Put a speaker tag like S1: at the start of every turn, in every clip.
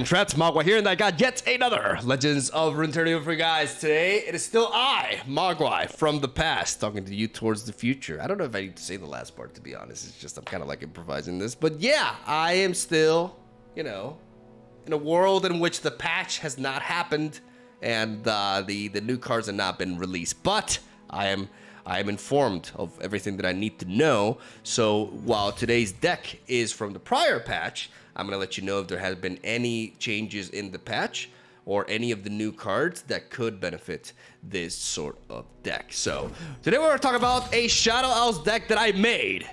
S1: Iron Traps, Mogwai here, and I got yet another Legends of Runeterra for you guys. Today, it is still I, Mogwai, from the past, talking to you towards the future. I don't know if I need to say the last part, to be honest. It's just I'm kind of like improvising this. But yeah, I am still, you know, in a world in which the patch has not happened and uh, the, the new cards have not been released. But I am I am informed of everything that I need to know. So while today's deck is from the prior patch, I'm going to let you know if there has been any changes in the patch or any of the new cards that could benefit this sort of deck. So today we're going to talk about a Shadow Isles deck that I made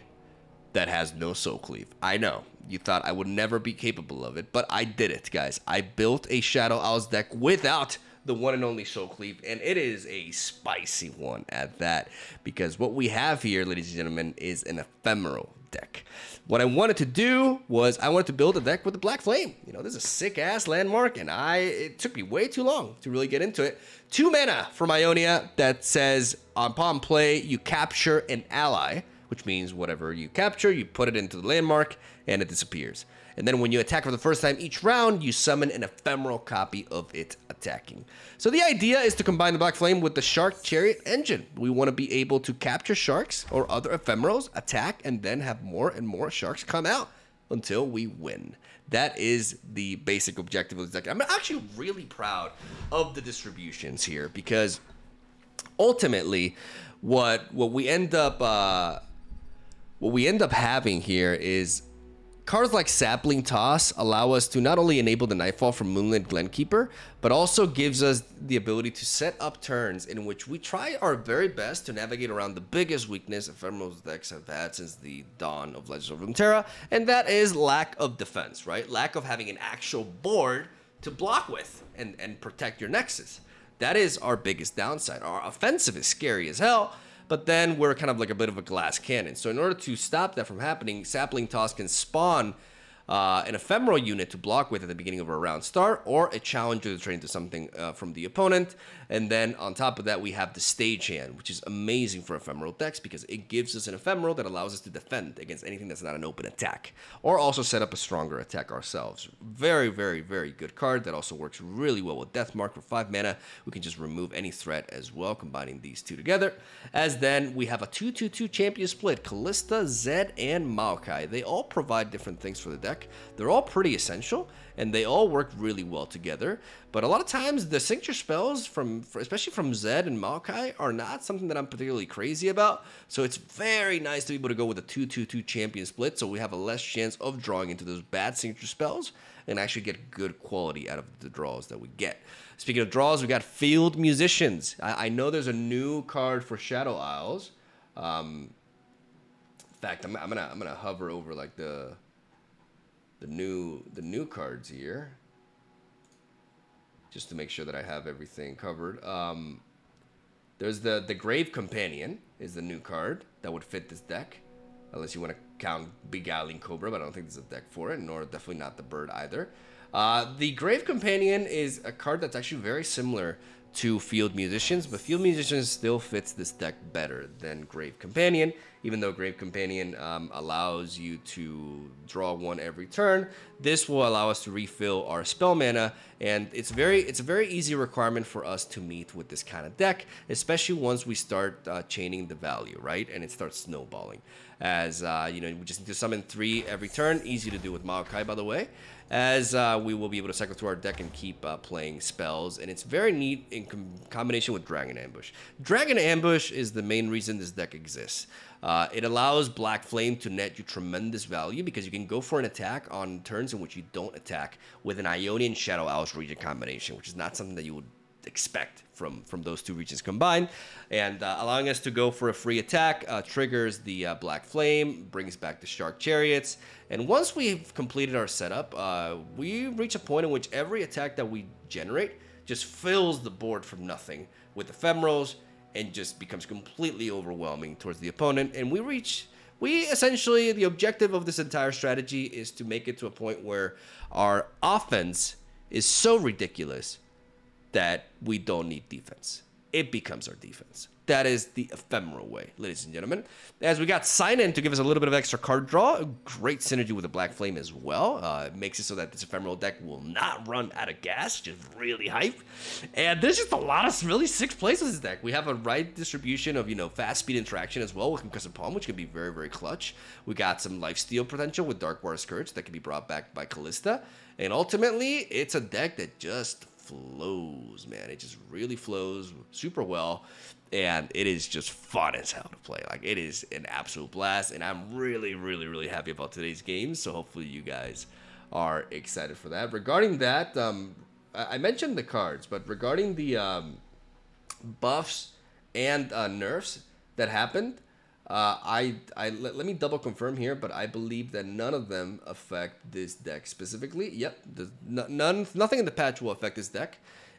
S1: that has no Soul Cleave. I know. You thought I would never be capable of it, but I did it, guys. I built a Shadow Isles deck without the one and only Soul Cleave, and it is a spicy one at that. Because what we have here, ladies and gentlemen, is an ephemeral deck. What I wanted to do was I wanted to build a deck with the Black Flame. You know, this is a sick ass landmark, and I it took me way too long to really get into it. Two mana from Ionia that says upon play you capture an ally, which means whatever you capture, you put it into the landmark and it disappears. And then when you attack for the first time each round, you summon an ephemeral copy of it attacking. So the idea is to combine the Black Flame with the Shark Chariot engine. We want to be able to capture sharks or other ephemerals, attack, and then have more and more sharks come out until we win. That is the basic objective of the deck. I'm actually really proud of the distributions here because ultimately, what what we end up uh, what we end up having here is Cards like Sapling Toss allow us to not only enable the Nightfall from Moonlit Glenkeeper, but also gives us the ability to set up turns in which we try our very best to navigate around the biggest weakness Ephemeral's decks have had since the dawn of Legends of Runeterra, and that is lack of defense, right? Lack of having an actual board to block with and, and protect your Nexus. That is our biggest downside. Our offensive is scary as hell, but then we're kind of like a bit of a glass cannon. So in order to stop that from happening, Sapling Toss can spawn uh, an ephemeral unit to block with at the beginning of a round start, or a challenger to train to something uh, from the opponent. And then on top of that, we have the stagehand, which is amazing for ephemeral decks because it gives us an ephemeral that allows us to defend against anything that's not an open attack, or also set up a stronger attack ourselves. Very, very, very good card that also works really well with Deathmark for five mana. We can just remove any threat as well, combining these two together. As then we have a 2-2-2 champion split, Kalista, Zed, and Maokai. They all provide different things for the deck deck. They're all pretty essential and they all work really well together. But a lot of times the signature spells from especially from Zed and Maokai are not something that I'm particularly crazy about. So it's very nice to be able to go with a 2-2-2 champion split so we have a less chance of drawing into those bad signature spells and actually get good quality out of the draws that we get. Speaking of draws, we got Field Musicians. I, I know there's a new card for Shadow Isles. Um, in fact, I'm, I'm, gonna I'm gonna hover over like the the new the new cards here just to make sure that I have everything covered. Um, there's the the Grave Companion is the new card that would fit this deck, unless you want to count Beguiling Cobra, but I don't think there's a deck for it, nor definitely not the bird either. Uh, the Grave Companion is a card that's actually very similar to Field Musicians, but Field Musicians still fits this deck better than Grave Companion, even though Grave Companion um, allows you to draw one every turn. This will allow us to refill our spell mana, and it's very it's a very easy requirement for us to meet with this kind of deck, especially once we start uh, chaining the value, right? And it starts snowballing. As uh, you know, we just need to summon three every turn. Easy to do with Maokai, by the way as uh, we will be able to cycle through our deck and keep uh, playing spells. And it's very neat in com combination with Dragon Ambush. Dragon Ambush is the main reason this deck exists. Uh, it allows Black Flame to net you tremendous value because you can go for an attack on turns in which you don't attack with an Ionian Shadow Isles region combination, which is not something that you would expect from from those two regions combined, and uh, allowing us to go for a free attack uh, triggers the uh, Black Flame, brings back the Shark Chariots, and once we've completed our setup, uh, we reach a point in which every attack that we generate just fills the board from nothing with ephemerals and just becomes completely overwhelming towards the opponent, and we reach. We essentially, the objective of this entire strategy is to make it to a point where our offense is so ridiculous that we don't need defense. it becomes our defense. That is the ephemeral way, ladies and gentlemen. As we got sign in to give us a little bit of extra card draw, a great synergy with the Black Flame as well. Uh, it makes it so that this ephemeral deck will not run out of gas, just really hype. And there's just a lot of really six plays with this deck. We have a right distribution of you know fast speed interaction as well with Concussive Palm, which can be very very clutch. We got some life steal potential with Dark Water Scourge that can be brought back by Kalista, and ultimately it's a deck that just flows, man. It just really flows super well and it is just fun as hell to play. Like it is an absolute blast, and I'm really, really, really happy about today's game. So hopefully you guys are excited for that. Regarding that, um, I mentioned the cards, but regarding the um, buffs and uh, nerfs that happened, uh, I, I let, let, me double confirm here, but I believe that none of them affect this deck specifically. Yep, none, nothing in the patch will affect this deck.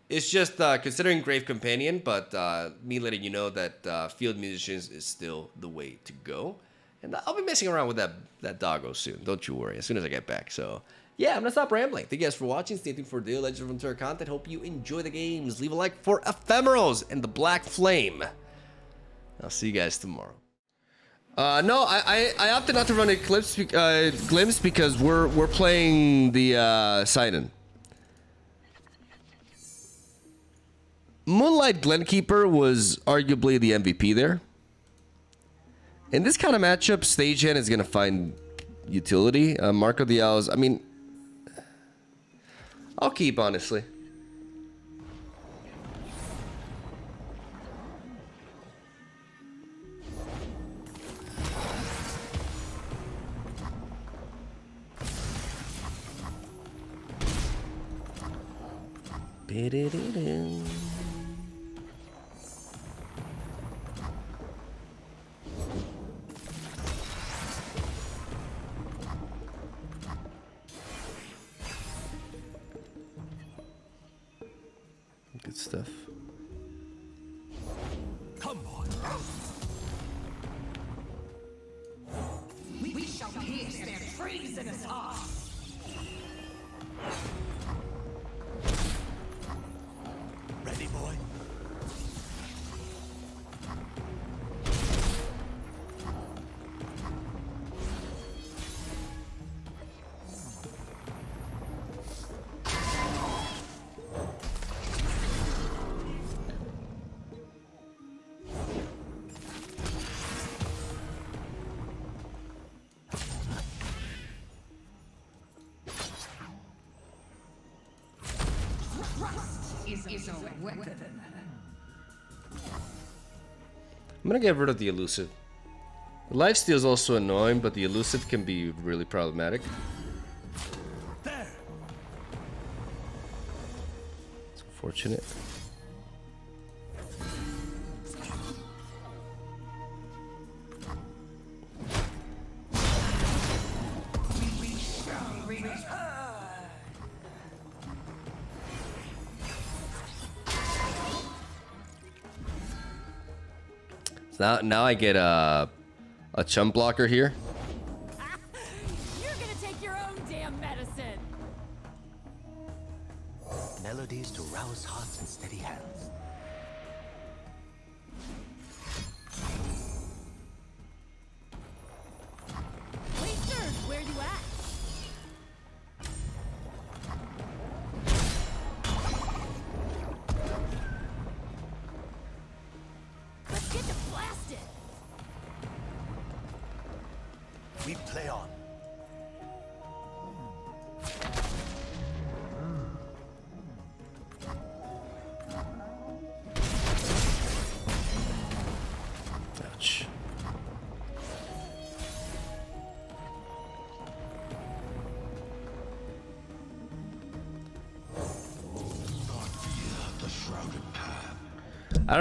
S1: It's just uh, considering Grave Companion, but uh, me letting you know that uh, Field Musicians is still the way to go. And I'll be messing around with that, that doggo soon. Don't you worry, as soon as I get back. So, yeah, I'm to stop rambling. Thank you guys for watching. Stay tuned for the Legend of content. Hope you enjoy the games. Leave a like for Ephemerals and the Black Flame. I'll see you guys tomorrow. Uh, no, I, I, I, opted not to run Eclipse, uh, Glimpse because we're we're playing the uh, Sidon. Moonlit Glenkeeper was arguably the MVP there. In this kind of matchup, Stage Hand is going to find utility. Uh, Mark of the Owls, I mean, I'll keep, honestly. Good I'm gonna get rid of the elusive. The lifesteal is also annoying, but the elusive can be really problematic. There. It's unfortunate. Now, now I get a, a chump blocker here.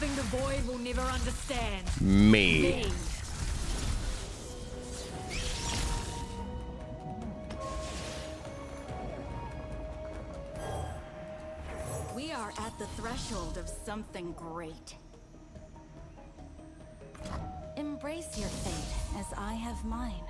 S2: something the void will never understand.
S1: Me.
S2: Me.
S3: We are at the threshold of something great. Embrace your fate as I have mine.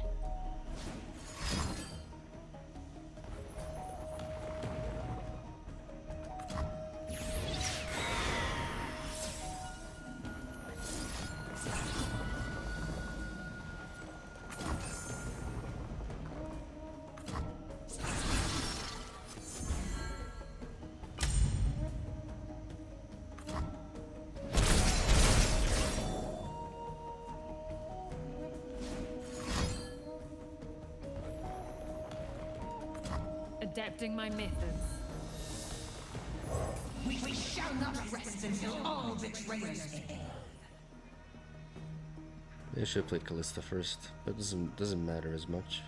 S2: Adapting my methods.
S4: We, we shall not rest until all betrayers pay.
S1: I should have played Kalista first, but it doesn't doesn't matter as much.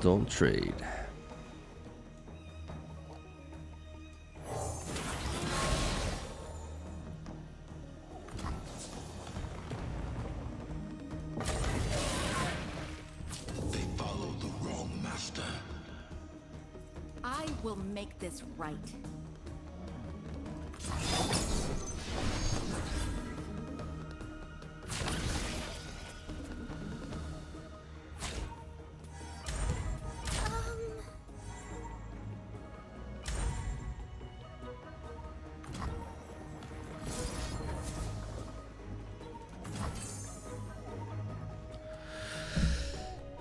S1: Don't trade.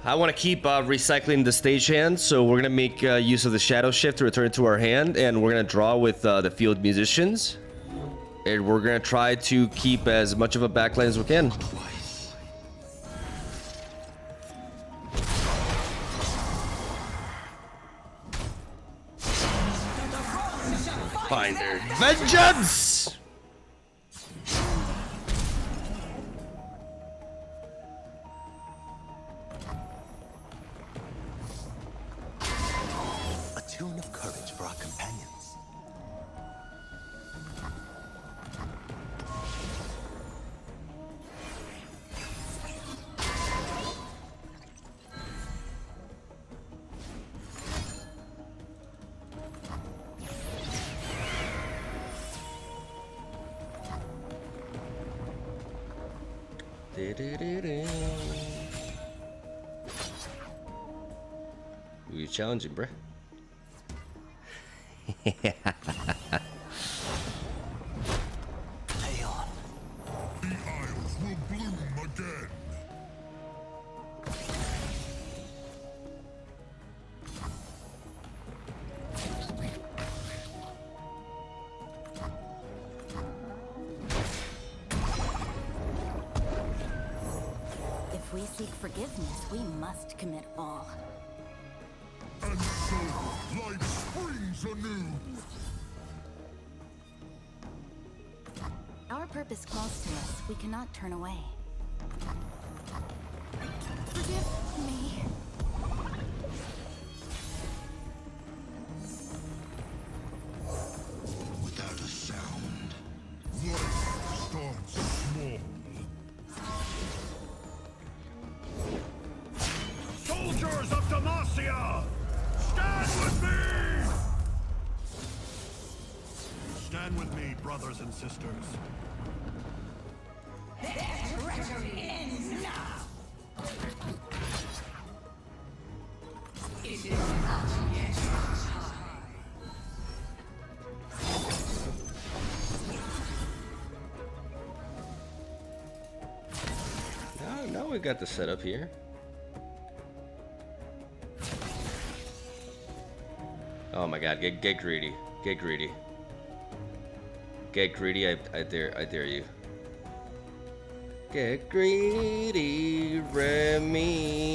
S3: I
S1: want to keep uh, recycling the stage hand, so we're gonna make uh, use of the shadow shift to return it to our hand, and we're gonna draw with uh, the field musicians, and we're gonna try to keep as much of a backline as we can.
S5: Twice.
S1: Find their vengeance! Bruh?
S3: If we seek forgiveness, we must commit all.
S6: Life springs anew.
S3: Our purpose calls to us. We cannot turn away. Forgive me.
S7: Sisters.
S4: Treachery ends now! It is not yet time.
S1: Now, now we got the setup here. Oh my god, get get greedy. Get greedy. Get greedy, I, I dare I dare you. Get greedy, Remy.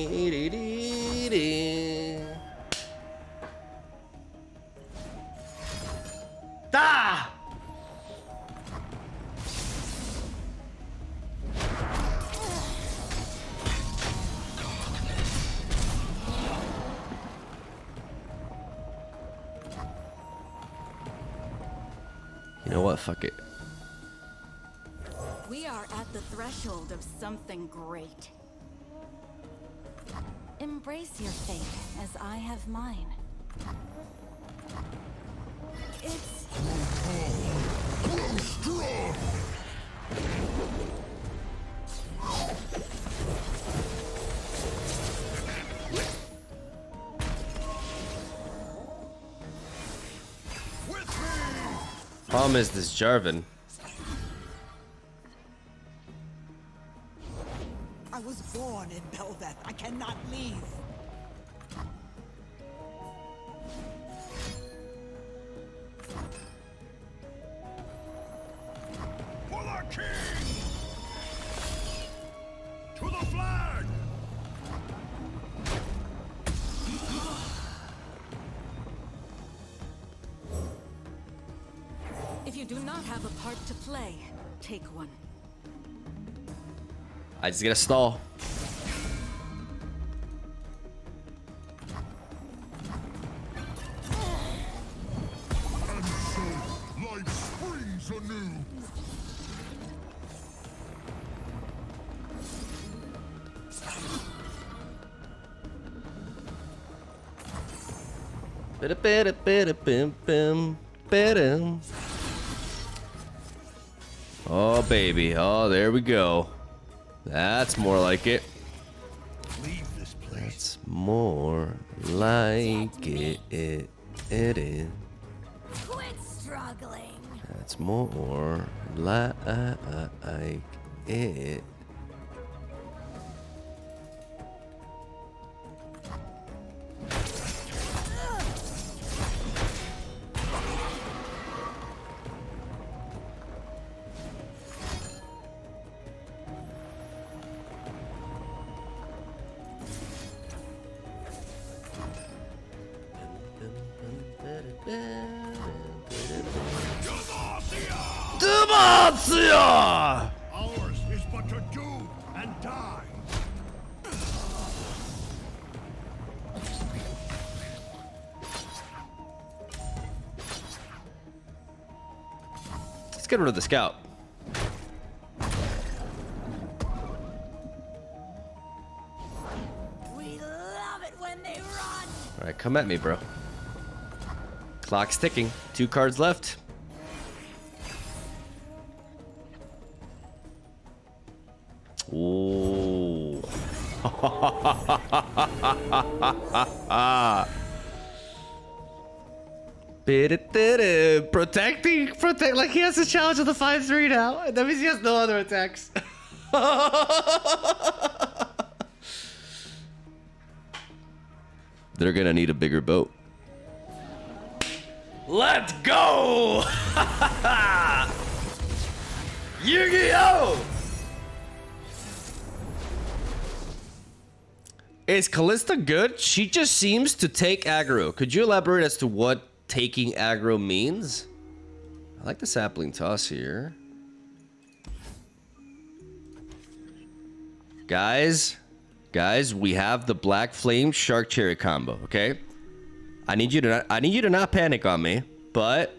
S1: Fuck it.
S3: We are at the threshold of something great. Embrace your fate as I have mine.
S1: Problem is this Jarvan.
S3: Take one.
S1: I just get a stall.
S6: And so, life springs anew!
S1: Bida bida bida bim bim baby, oh there we go. That's more like it.
S7: Leave this place.
S1: That's more like it. It, it is.
S3: Quit struggling.
S1: That's more like it. Get rid of the scout.
S3: We love it when they run.
S1: All right, come at me, bro. Clock's ticking. Two cards left. Protecting, protect. Like he has a challenge of the five three now. That means he has no other attacks. They're gonna need a bigger boat. Let's go! Yu-Gi-Oh! Is Kalista good? She just seems to take aggro. Could you elaborate as to what taking aggro means? I like the sapling toss here. Guys, guys, we have the black flame shark chariot combo, okay? I need you to not, I need you to not panic on me, but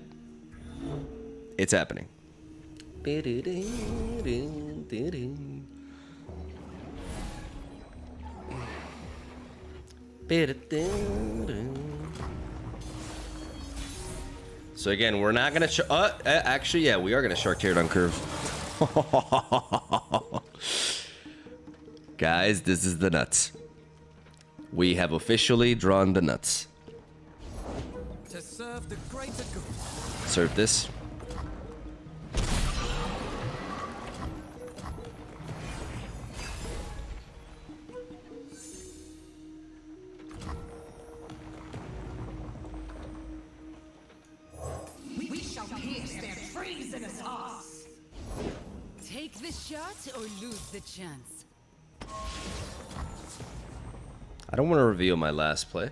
S1: it's happening. So again, we're not gonna. Uh, uh, actually, yeah, we are gonna shark tear it on curve. Guys, this is the nuts. We have officially drawn the nuts.
S8: To serve the greater good.
S1: Serve this.
S9: Chance.
S1: I don't want to reveal my last play.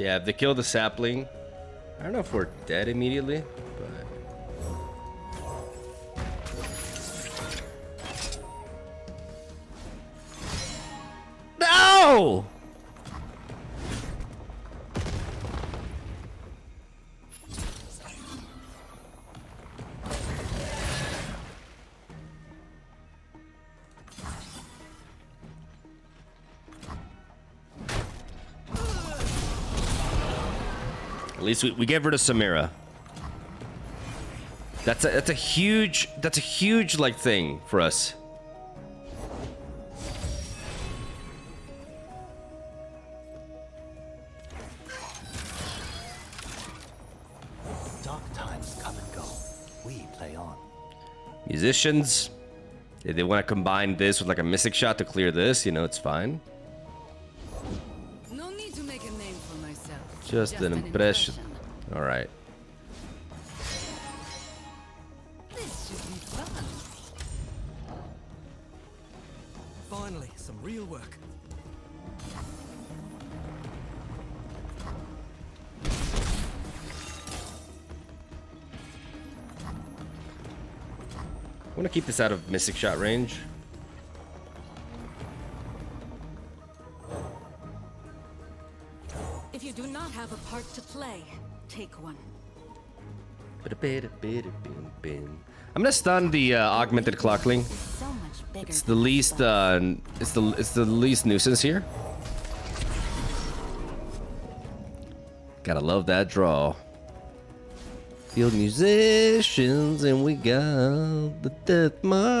S1: Yeah. If they kill the sapling, I don't know if we're dead immediately, but no. At we, we get rid of Samira. That's a that's a huge that's a huge like thing for us.
S5: Dark times come and go. We play on.
S1: Musicians, if they want to combine this with like a mystic shot to clear this, you know, it's fine.
S9: No need to make a name for myself.
S1: Just, an, impression. All right.
S9: This should be fun.
S8: Finally, some real work.
S1: I want to keep this out of mystic shot range.
S3: If you do not have a part to play, take one.
S1: I'm gonna stun the uh, augmented clockling.
S3: So much bigger.
S1: It's the least uh, it's the it's the least nuisance here. Gotta love that draw. Field musicians and we got the death mark.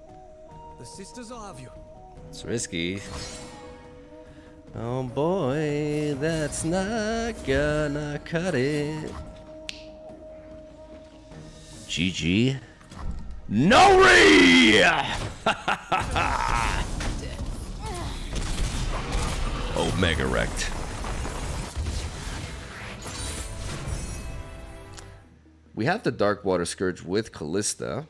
S8: The sisters will have you.
S1: It's risky. Oh boy, that's not gonna cut it. GG. No Nori! Omega wrecked. We have the Dark Water Scourge with Kalista.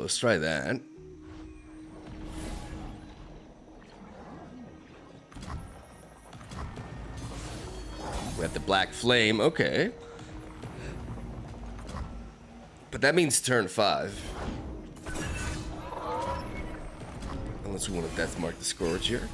S1: Let's try that. We have the Black Flame, okay. But that means turn five. Unless we want to death mark the Scourge here.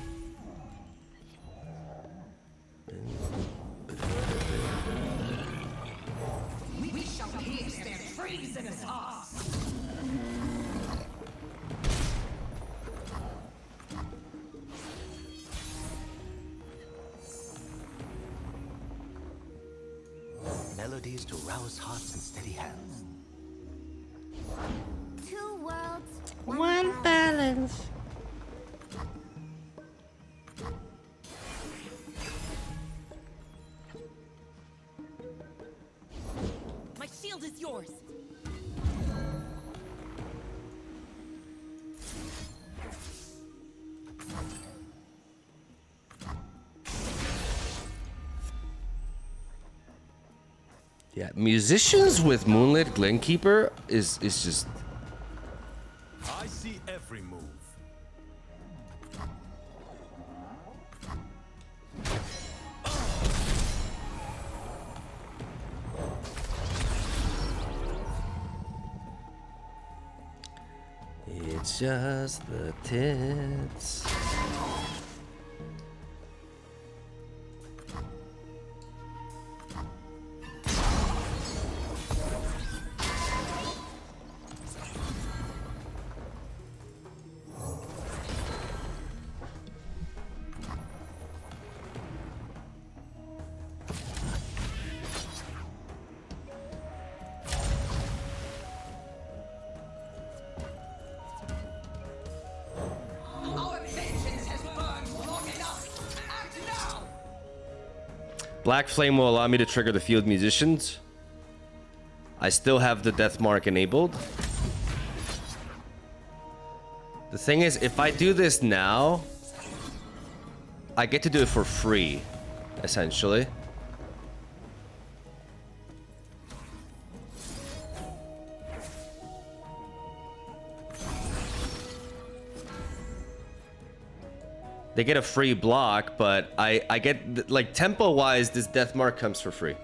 S1: Yeah, musicians with Moonlit Glenkeeper is is just
S8: I see every move.
S1: It's just the tits. Black Flame will allow me to trigger the field musicians. I still have the death mark enabled. The thing is, if I do this now, I get to do it for free, essentially. They get a free block, but I I get like tempo wise, this death mark comes for free.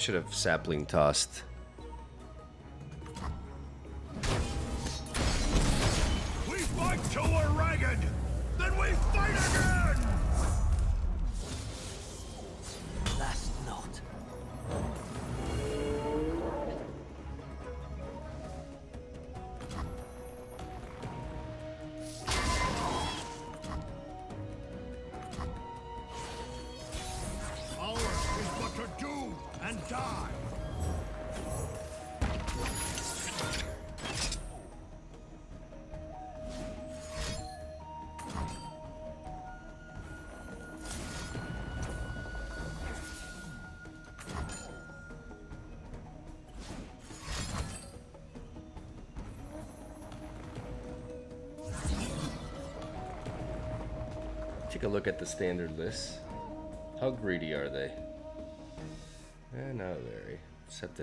S1: Should have sapling tossed. Take a look at the standard list. How greedy are they? Eh, not very. Set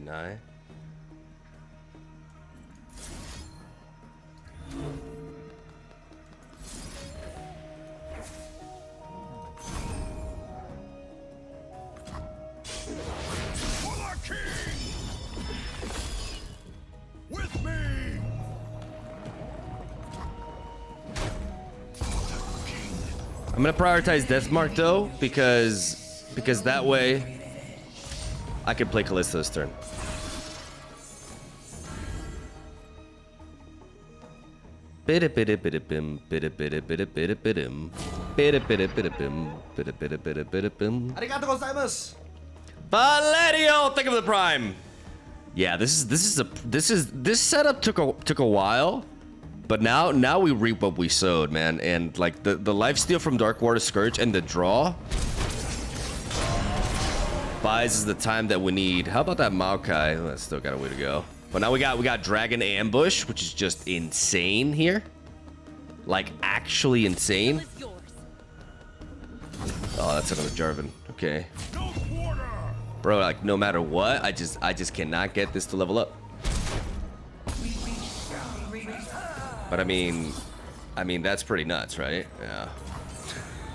S1: prioritize Deathmark though, because because that way I can play Callisto's turn. Bida bida bida bim, bida bida bida bida bidim. Bida bida bida bim, bida bida bida bida bim.
S10: Arigato gozaimasu.
S1: Valerio, think of the prime. Yeah, this is this is a this is this setup took a took a while, but now now we reap what we sowed, man. And like the the lifesteal from Dark Water Scourge and the draw buys us the time that we need. How about that Maokai? That's still got a way to go. But now we got we got Dragon Ambush, which is just insane here. Like actually insane. Oh, that's another Jarvan. Okay. Bro, like no matter what, I just I just cannot get this to level up. But I mean I mean that's pretty nuts, right? Yeah.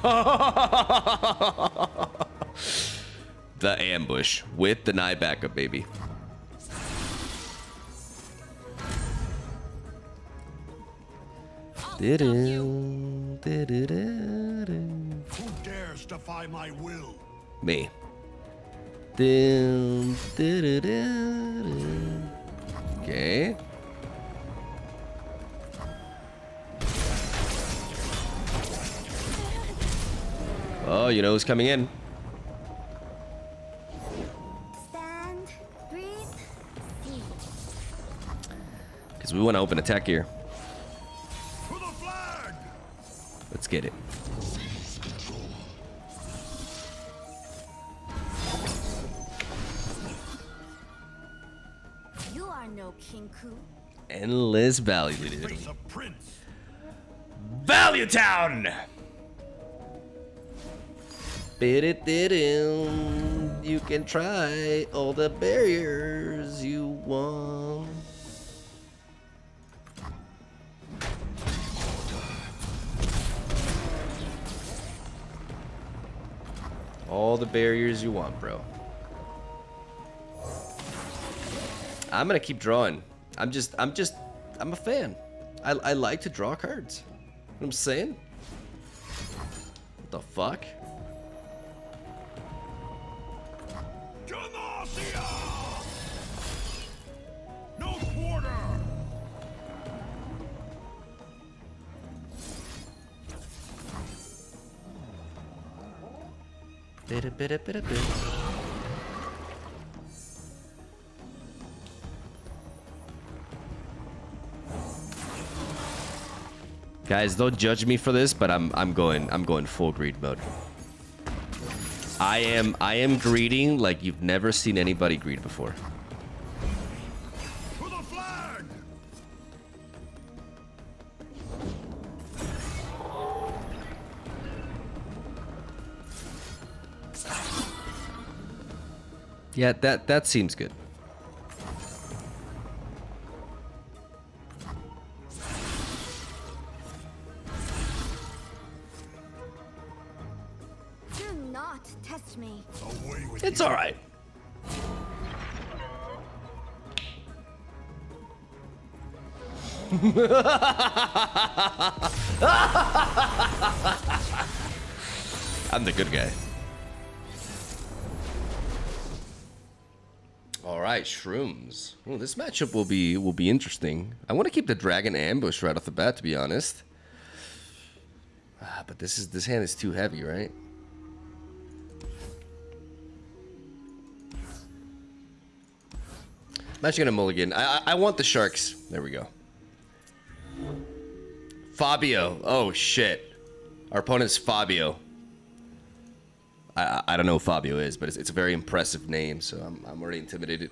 S1: the ambush with the night backup, baby.
S7: Who dares defy my will?
S1: Me. Okay. Oh, you know who's coming in.
S3: Stand, breathe, see.
S1: Because we want to open attack here.
S7: To the flag!
S1: Let's get it.
S3: You are no Kinkou.
S1: Endless Value.
S7: Face a prince!
S1: Value Town! You can try all the barriers you want. All the barriers you want, bro. I'm gonna keep drawing. I'm just, I'm just, I'm a fan. I, I like to draw cards. You know what I'm saying? What the fuck? Bit-a-bit-a-bit-a-bit. Guys, don't judge me for this, but I'm I'm going I'm going full greed mode. I am I am greeting like you've never seen anybody greed before. Yeah, that that seems good.
S3: Do not test me.
S7: Away with
S1: It's
S7: you.
S1: all right. I'm the good guy. Shrooms. Oh, this matchup will be will be interesting. I want to keep the dragon ambush right off the bat, to be honest. Ah, but this is this hand is too heavy, right? I'm actually gonna mulligan. I, I I want the sharks. There we go. Fabio. Oh shit. Our opponent's Fabio. I I- don't know who Fabio is, but it's, it's a very impressive name, so I'm I'm already intimidated.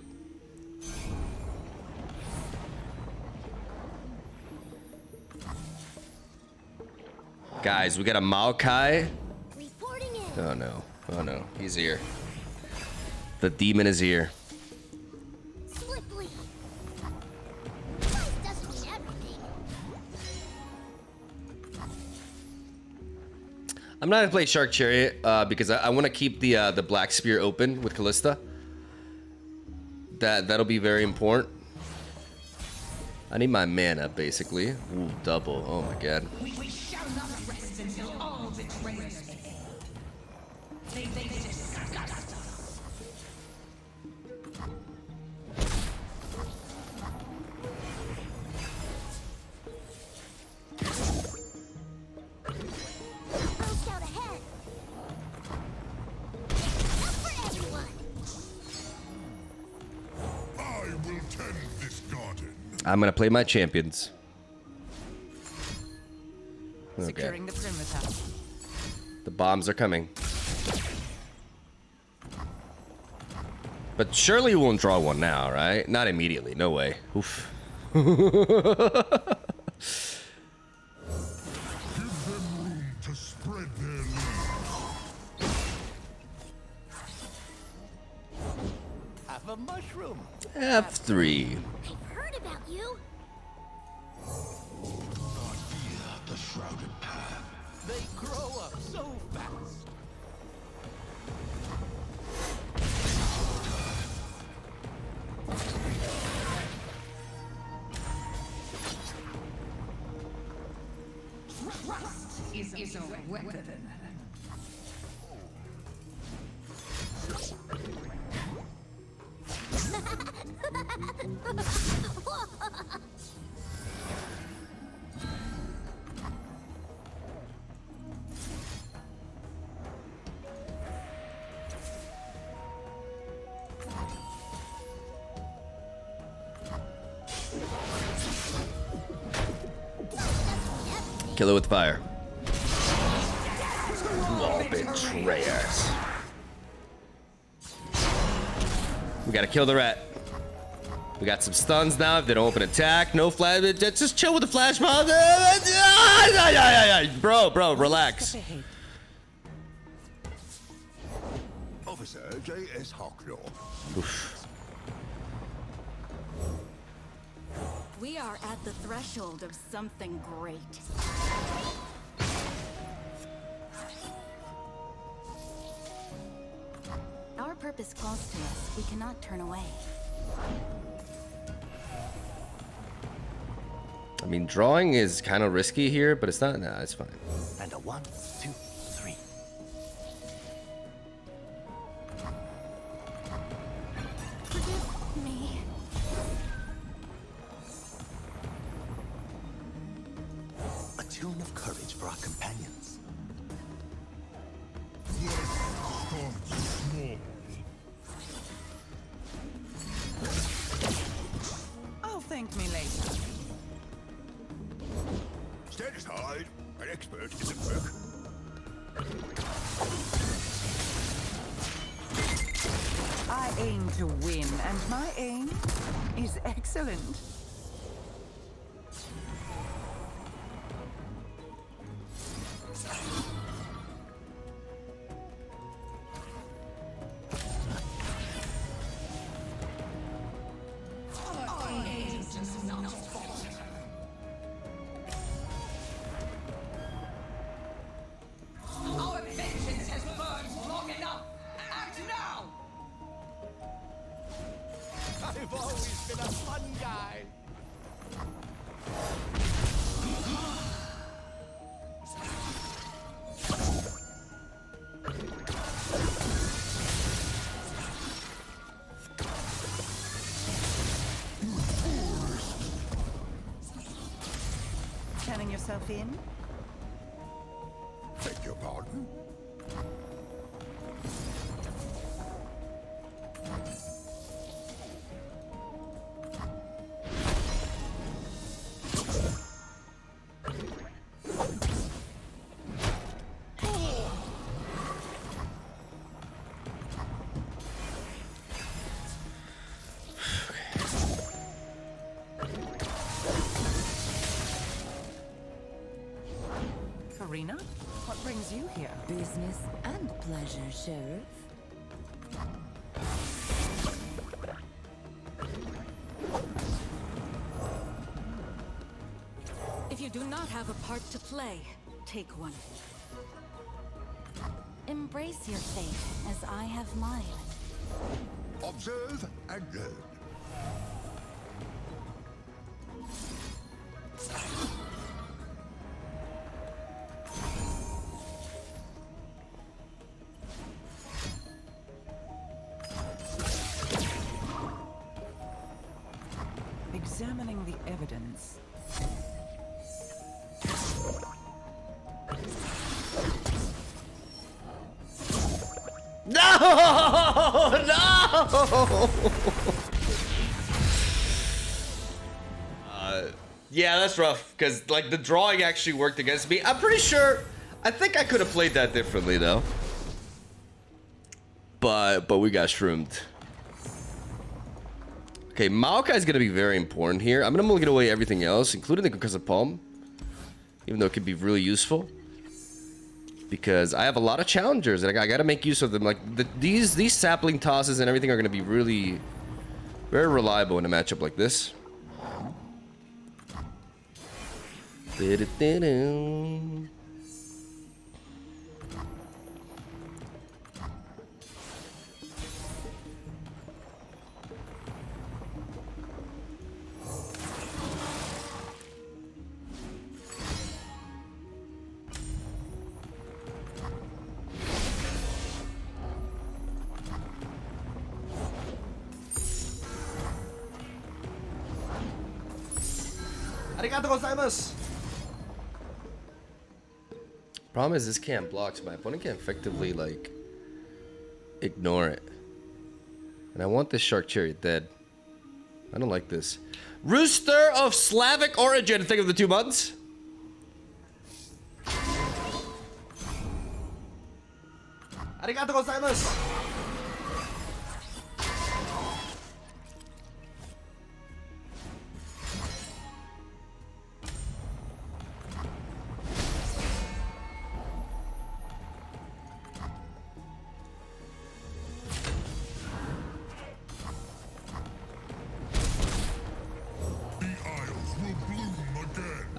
S1: Guys, we got a Maokai. Oh no. Oh no. He's here. The demon is here.
S3: Swiftly. Size doesn't mean everything.
S1: I'm not gonna play Shark Chariot uh, because I, I want to keep the uh, the Black Spear open with Kalista. That that'll be very important. I need my mana basically. Ooh, double. Oh my god.
S4: We, we
S1: I'm gonna play my champions. Okay.
S9: The perimeter.
S1: The bombs are coming. But surely we won't draw one now, right? Not immediately, no way. Oof. F3. Kill it with fire. Wall betrayers. We gotta kill the rat. We got some stuns now. If they don't open attack, no flash. Just just chill with the flash bomb. Bro, bro, relax.
S6: Officer J.S. Hawklaw.
S3: Are at the threshold of something great. Our purpose calls to us. We cannot turn away.
S1: I mean, drawing is kind of risky here, but it's not. Nah, it's fine.
S5: And a one, two,
S7: guy.
S9: Turning yourself in? Brings you here?
S3: Business and pleasure, Sheriff.
S2: If you do not have a part to play, take one.
S3: Embrace your fate as I have mine.
S6: Observe and learn.
S9: Evidence.
S1: No! No! Uh, yeah, that's rough because like the drawing actually worked against me. I'm pretty sure. I think I could have played that differently though. But but we got shroomed. Okay, Maokai is gonna be very important here. I'm gonna get away everything else, including the Concussive Palm, even though it could be really useful because I have a lot of challengers and I, got to make use of them. Like the, these these sapling tosses and everything are going to be really very reliable in a matchup like this.
S10: Arigato gozaimasu!
S1: Problem is, this can't block, so my opponent can effectively, like, ignore it. And I want this Shark Chariot dead. I don't like this. Rooster of Slavic origin, think of the two months.
S10: Arigato gozaimasu!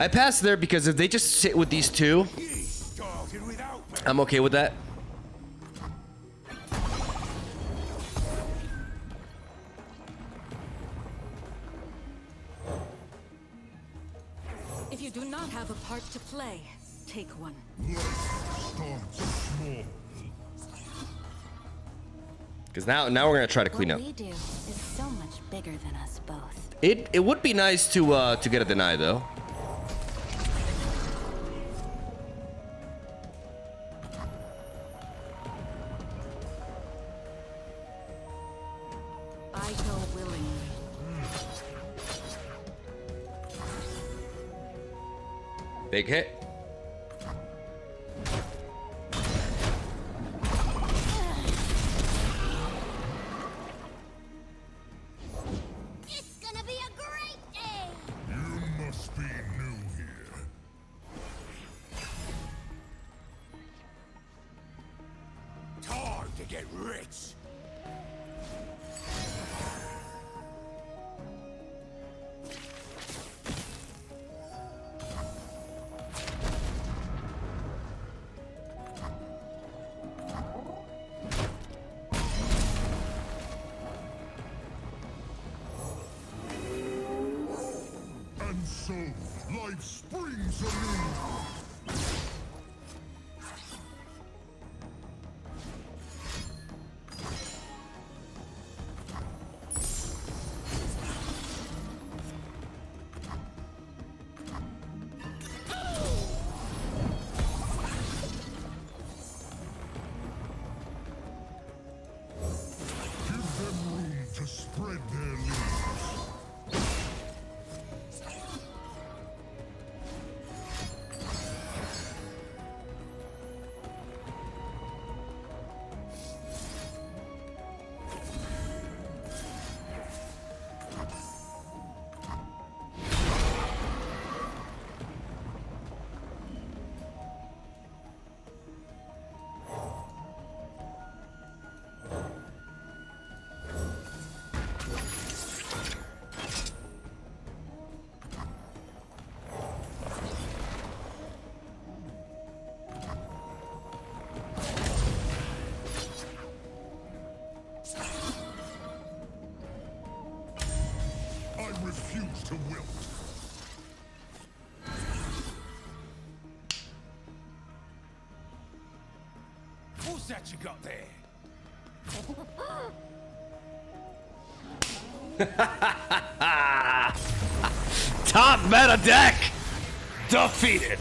S1: I passed there because if they just sit with these two,
S7: Started without me.
S1: I'm okay with that.
S2: If you do not have a part to play, take one.
S6: Life starts small.
S1: Because now, now we're gonna try to clean
S3: what
S1: up.
S3: we do is so much bigger than us both.
S1: It it would be nice to uh to get a deny though. Big hit.
S7: That you got there?
S1: Top meta deck defeated.